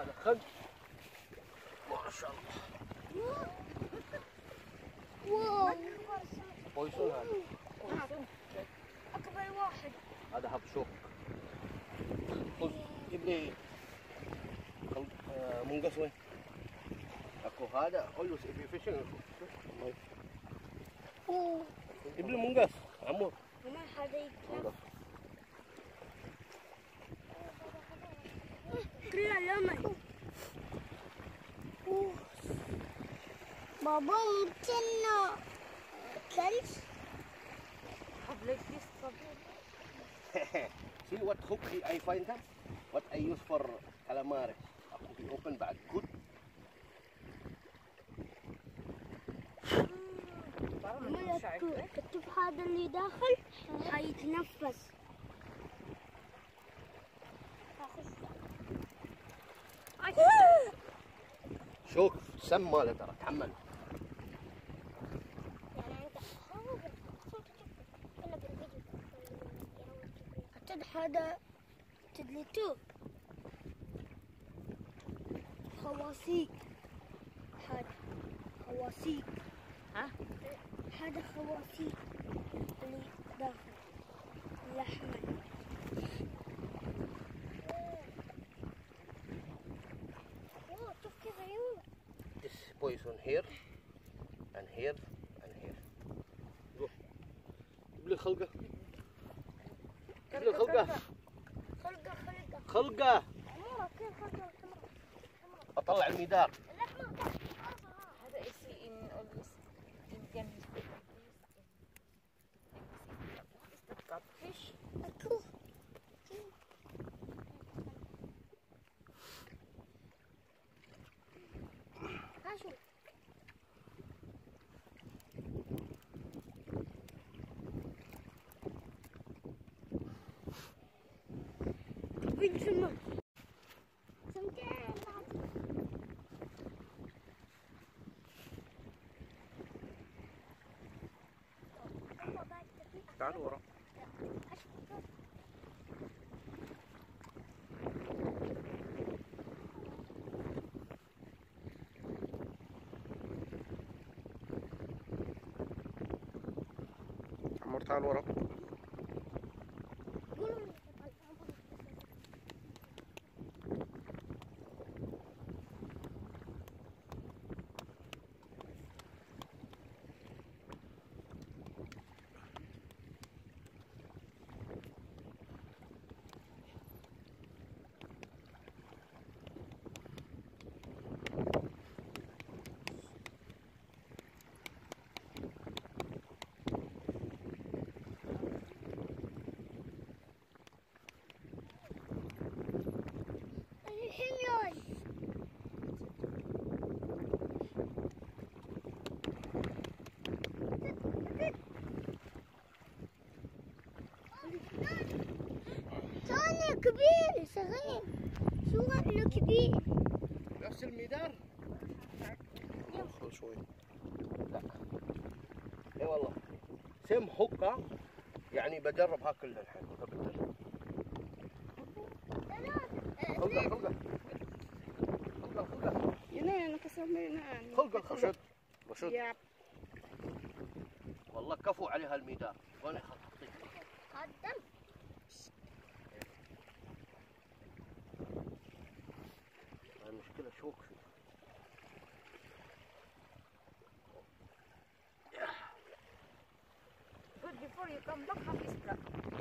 هذا خد ما شاء الله. واو هذا. بويسون اكبر واحد هذا حبشوك خذ جيب لي آه، منقص وين؟ أكو هذا. أيوة، كله في فيشن جيب لي منقص. عمور ما حدا يطلع منقص كلها لمن أوه. بابا ممكن ثلج See what hook I find that? What I use for calamari. Ako i-open بعد good. كتب هذا اللي داخل حيتنفس شوف سم ماله ترى تحمل. أعتقد هذا تدليتو. خواسيق هذا خواسيق ها؟ هذا خواسيق اللي داخل here and here and here. Go. جيب لي لي خلقة. عمورة كيف خلقة؟ الحمراء أطلع المدار. الأحمر هذا you see in düşünmüyorum. Daha doğru. Amortal olarak صغير شو انه كبير نفس المدار. خل شوي. لا. إي والله. سم حكة يعني بجربها كلها الحين. خلقة. Yun na yan, nakasama yun na. ano. خلقة خشد. Yap. والله كفو عليها المدار. وأنا حطيت. 이 깜짝 하기 싫다.